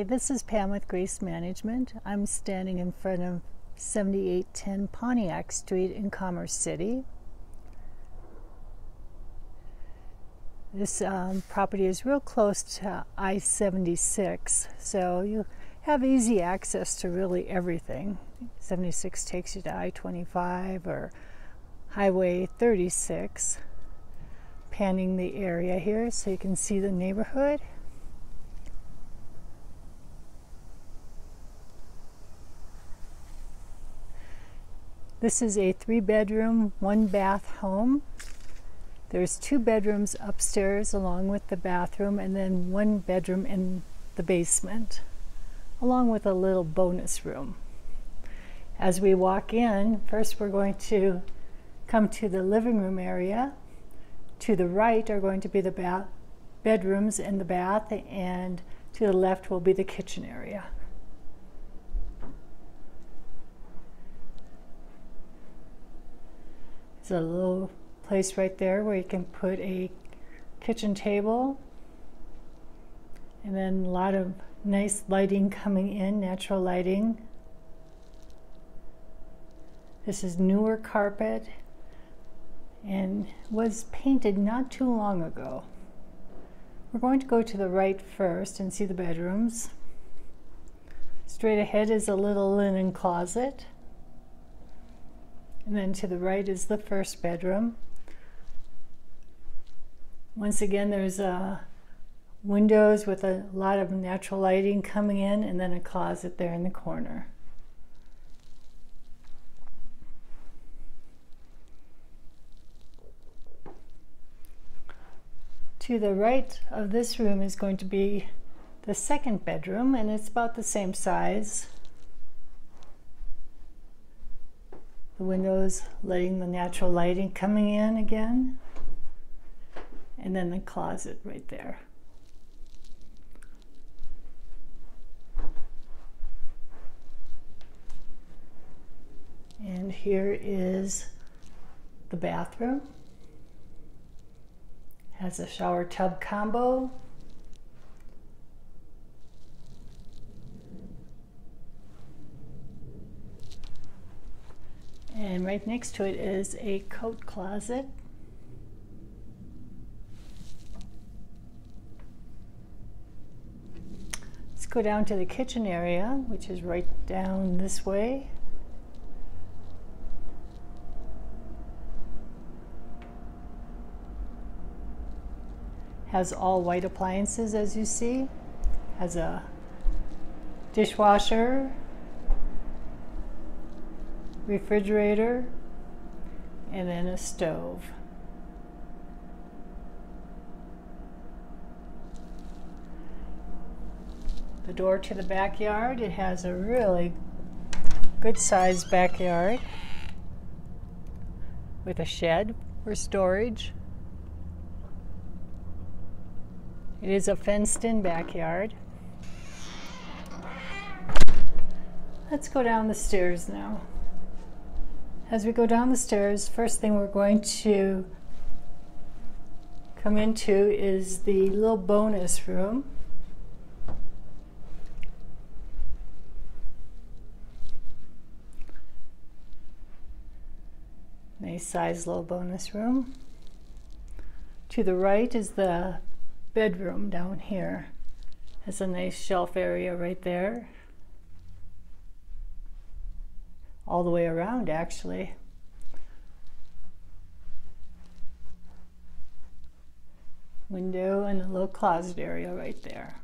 this is Pam with Grace Management. I'm standing in front of 7810 Pontiac Street in Commerce City. This um, property is real close to I 76, so you have easy access to really everything. 76 takes you to I 25 or Highway 36. Panning the area here so you can see the neighborhood. This is a three bedroom, one bath home. There's two bedrooms upstairs along with the bathroom and then one bedroom in the basement along with a little bonus room. As we walk in, first we're going to come to the living room area. To the right are going to be the bedrooms and the bath and to the left will be the kitchen area. There's a little place right there where you can put a kitchen table and then a lot of nice lighting coming in, natural lighting. This is newer carpet and was painted not too long ago. We're going to go to the right first and see the bedrooms. Straight ahead is a little linen closet. And then to the right is the first bedroom. Once again, there's a windows with a lot of natural lighting coming in and then a closet there in the corner. To the right of this room is going to be the second bedroom and it's about the same size. The windows letting the natural lighting coming in again. And then the closet right there. And here is the bathroom. Has a shower tub combo. And right next to it is a coat closet. Let's go down to the kitchen area, which is right down this way. Has all white appliances as you see. Has a dishwasher, refrigerator, and then a stove. The door to the backyard, it has a really good sized backyard with a shed for storage. It is a fenced in backyard. Let's go down the stairs now. As we go down the stairs, first thing we're going to come into is the little bonus room. Nice size little bonus room. To the right is the bedroom down here. Has a nice shelf area right there. All the way around actually. Window and a little closet area right there.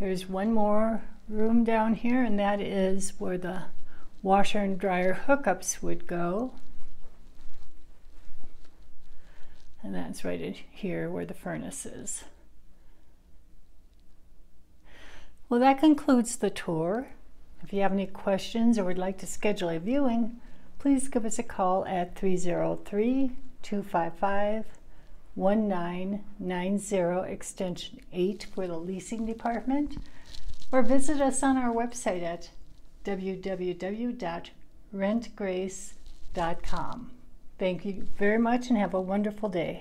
There's one more room down here and that is where the washer and dryer hookups would go. And that's right in here where the furnace is. Well, that concludes the tour. If you have any questions or would like to schedule a viewing, please give us a call at 303 255 1990 extension 8 for the leasing department or visit us on our website at www.rentgrace.com. Thank you very much and have a wonderful day.